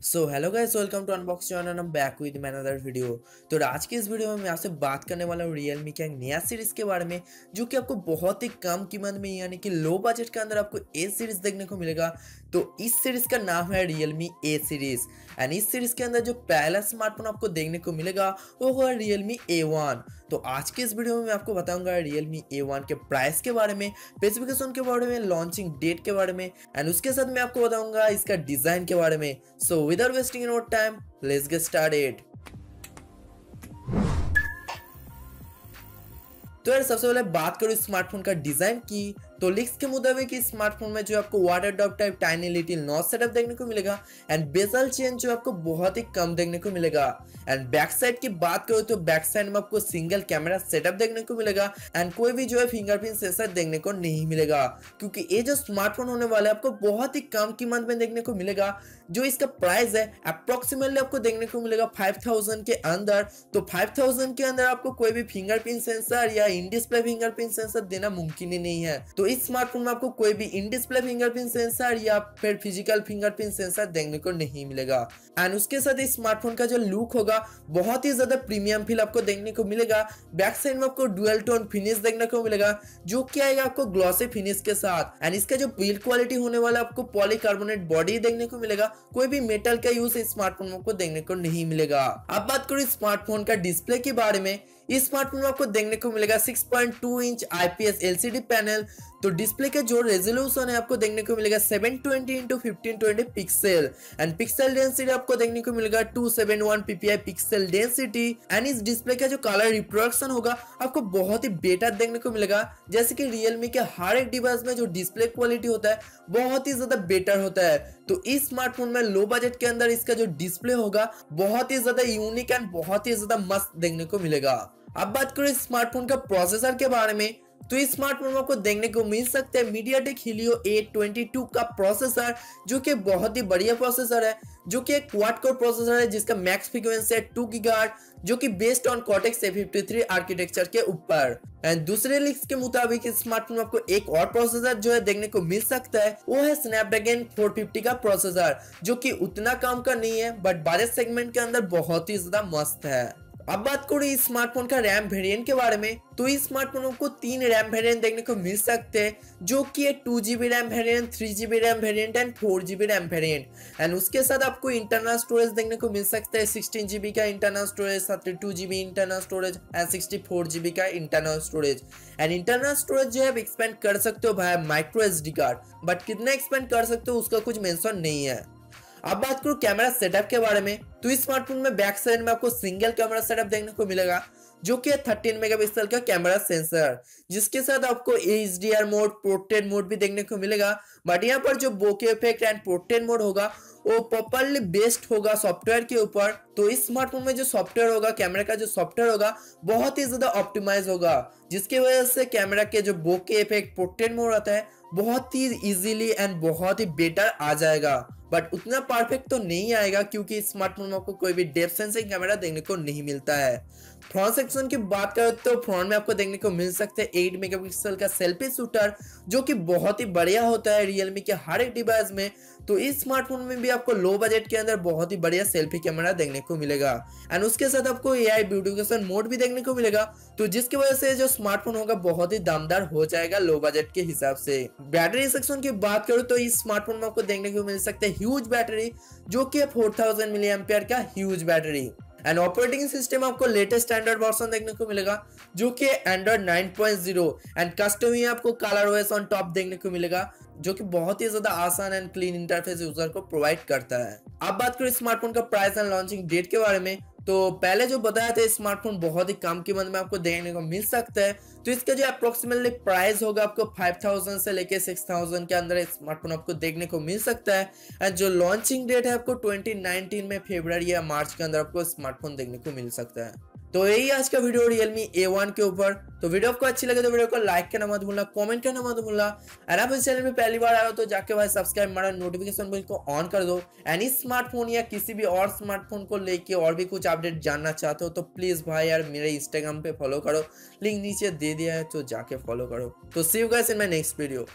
So hello guys welcome to unbox channel and back with मैं another video तो आज की इस वीडियो में मैं आपसे बात करने वाला हूँ रियलमी के नया सीरीज़ के बारे में, जो कि आपको बहुत ही कम कीमत में, यानी कि लो बजट के अंदर आपको ए सीरीज़ देखने को मिलेगा। तो इस सीरीज़ का नाम है रियलमी ए सीरीज़ एंड इस सीरीज़ के अंदर जो पहला स्मार्टफ़ोन आपको देखने को मिलेगा, वो होगा रियलमी ए वन तो आज के इस वीडियो में मैं आपको बताऊँगा रियलमी ए वन के प्राइस के बारे में स्पेसिफिकेशन के बारे में लॉन्चिंग डेट के बारे में एंड उसके साथ मैं आपको बताऊँगा इसका डिज़ाइन के बारे में। So without wasting any time let's get started तो यार, सबसे पहले बात करूँ स्मार्टफ़ोन का डिज़ाइन की तो लिक्स के मुताबिक इस स्मार्टफ़ोन में जो आपको water drop type tiny little notch setup देखने को मिलेगा एंड बेसल चेन जो आपको बहुत ही कम देखने को मिलेगा। एंड बैक साइड की बात करो तो बैक साइड में आपको सिंगल कैमरा सेटअप देखने को मिलेगा एंड कोई भी जो है फिंगरप्रिंट सेंसर देखने को नहीं मिलेगा। क्योंकि ये जो स्मार्टफ़ोन होने वाला है, आपको बहुत ही कम कीमत में देखने को मिलेगा। जो इसका प्राइस है अप्रोक्सीमेटली आपको देखने को मिलेगा फाइव के अंदर। तो फाइव के अंदर आपको कोई भी फिंगरप्रिंट सेंसर या इन डिस्प्ले फिंगरप्रिंट सेंसर देना मुमकिन ही नहीं है। तो इस स्मार्टफ़ोन में आपको कोई भी इन डिस्प्ले फिंगरप्रिंट सेंसर या फिर फ़िज़िकल फिंगरप्रिंट सेंसर देखने को नहीं मिलेगा। एंड उसके साथ इस स्मार्टफ़ोन का जो लुक होगा, बहुत ही ज़्यादा प्रीमियम फील आपको देखने को मिलेगा। बैक साइड में आपको डुअल टोन फिनिश देखने को मिलेगा, जो क्या आएगा आपको ग्लॉसी फिनिश के साथ। एंड इसका जो बिल्ड क्वालिटी होने वाला आपको पॉलीकार्बोनेट बॉडी देखने को मिलेगा। कोई भी मेटल का यूज़ इस स्मार्टफ़ोन को देखने को नहीं मिलेगा। अब बात करो स्मार्टफ़ोन का डिस्प्ले के बारे में। इस स्मार्टफ़ोन में आपको देखने को मिलेगा 6.2 इंच आईपीएस एलसीडी पैनल तो डिस्प्ले का जो रेजोल्यूशन है, आपको देखने को मिलेगा 720 twenty into fifteen pixel and pixel density आपको देखने को मिलेगा 271 ppi पिक्सल डेंसिटी एंड इस डिस्प्ले का जो कलर रिप्रोडक्शन होगा, आपको बहुत ही बेटर देखने को मिलेगा। जैसे कि रियलमी के हर एक डिवाइस में जो डिस्प्ले क्वालिटी होता है, बहुत ही ज़्यादा बेटर होता है। तो इस स्मार्टफ़ोन में लो बजट के अंदर इसका जो डिस्प्ले होगा, बहुत ही ज़्यादा यूनिक एंड बहुत ही ज़्यादा मस्त देखने को मिलेगा। अब बात करें स्मार्टफ़ोन का प्रोसेसर के बारे में तो इस स्मार्टफ़ोन आपको देखने को मिल सकता है मीडियाटेक हीलियो A22 का प्रोसेसर जो कि बहुत ही बढ़िया प्रोसेसर है, जो कि एक क्वाड कोर प्रोसेसर है, जिसका मैक्स फ्रीक्वेंसी है 2 गीगाहर्ट्ज जो कि based on cortex A53 architecture के ऊपर। एंड दूसरे लिंक्स के मुताबिक इस स्मार्टफ़ोन में आपको एक और प्रोसेसर जो है देखने को मिल सकता है, वो है स्नैपड्रैगन 450 का प्रोसेसर जो कि उतना काम का नहीं है बट बजट सेगमेंट के अंदर बहुत ही ज़्यादा मस्त है। अब बात करो इस स्मार्टफ़ोन का रैम वेरिएंट के बारे में तो इस स्मार्टफ़ोन को तीन रैम वेरिएंट देखने को मिल सकते हैं, जो कि है two GB RAM variant three GB RAM variant and four GB RAM variant and उसके साथ आपको इंटरनल स्टोरेज देखने को मिल सकता है सिक्सटीन जीबी का internal storage thirty two GB internal storage and sixty four GB का internal storage and internal storage जो है एक्सपेंड कर सकते हो भाई माइक्रो एस कार्ड बट कितना एक्सपेंड कर सकते हो, उसका कुछ मेंशन नहीं है। अब बात करूँ कैमरा सेटअप के बारे में तो इस स्मार्टफ़ोन में बैक साइड में आपको सिंगल कैमरा सेटअप देखने को मिलेगा। जो कि 13 मेगापिक्सल का कैमरा सेंसर जिसके साथ आपको H D mode portrait mode भी देखने को मिलेगा। बट यहाँ पर जो bokeh effect and portrait mode होगा, वो प्रॉपरली बेस्ड होगा सॉफ्टवेयर के ऊपर। तो इस स्मार्टफ़ोन में जो सॉफ्टवेयर होगा कैमरा का जो सॉफ्टवेयर होगा, बहुत ही ज़्यादा ऑप्टिमाइज होगा। जिसकी वजह से कैमरा के जो बोके इफ़ेक्ट पोर्ट्रेट मोड आता है, बहुत ही इजीली एंड बहुत ही बेटर आ जाएगा। बट उतना परफेक्ट तो नहीं आएगा, क्योंकि स्मार्टफ़ोन में आपको कोई भी डेप सेंसिंग कैमरा देखने को नहीं मिलता है। फ्रंट सेक्शन की बात करें तो फ्रंट में आपको देखने को मिल सकते हैं 8 मेगापिक्सल का सेल्फी शूटर जो कि बहुत ही बढ़िया होता है रियलमी के हर एक डिवाइस में। तो इस स्मार्टफ़ोन में भी आपको लो बजट के अंदर बहुत ही बढ़िया सेल्फी कैमरा देखने को मिलेगा। एंड उसके साथ आपको ए आई ब्यूटिफिकेशन मोड भी देखने को मिलेगा। तो जिसकी वजह से जो स्मार्टफ़ोन होगा, बहुत ही दामदार हो जाएगा लो बजट के हिसाब से। बैटरी सेक्शन की बात करूँ तो इस स्मार्टफ़ोन में आपको देखने को मिल सकते हैं ह्यूज बैटरी जो कि फोर थाउज़ेंड मिली का huge battery and operating system आपको लेटेस्ट स्टैंडर्ड वर्सन देखने को मिलेगा, जो कि एंड्रॉइड 9.0 एंड कस्टम ही आपको कलर ओएस ऑन टॉप देखने को मिलेगा, जो कि बहुत ही ज़्यादा आसान एंड क्लीन इंटरफेस यूज़र को प्रोवाइड करता है। अब बात करें स्मार्टफ़ोन का प्राइस एंड लॉन्चिंग डेट के बारे में तो पहले जो बताया था स्मार्टफ़ोन बहुत ही कम कीमत में आपको देखने को मिल सकता है। तो इसका जो अप्रोक्सीमेटली प्राइस होगा आपको 5000 से लेके 6000 के अंदर स्मार्टफ़ोन आपको देखने को मिल सकता है। एंड जो लॉन्चिंग डेट है आपको 2019 में फेबर या मार्च के अंदर आपको स्मार्टफ़ोन देखने को मिल सकता है। तो यही आज का वीडियो रियलमी ए वन के ऊपर। तो वीडियो आपको अच्छी लगे तो वीडियो को लाइक करना मत भूलना कमेंट करना मत भूलना। अगर आप इस चैनल में पहली बार आए हो तो जाके भाई सब्सक्राइब मारा नोटिफिकेशन बिल को ऑन कर दो। एनी स्मार्टफ़ोन या किसी भी और स्मार्टफ़ोन को लेके और भी कुछ अपडेट जानना चाहते हो तो प्लीज़ भाई यार मेरे इंस्टाग्राम पे फॉलो करो। लिंक नीचे दे दिया है तो जाके फॉलो करो। तो see you guys in my next video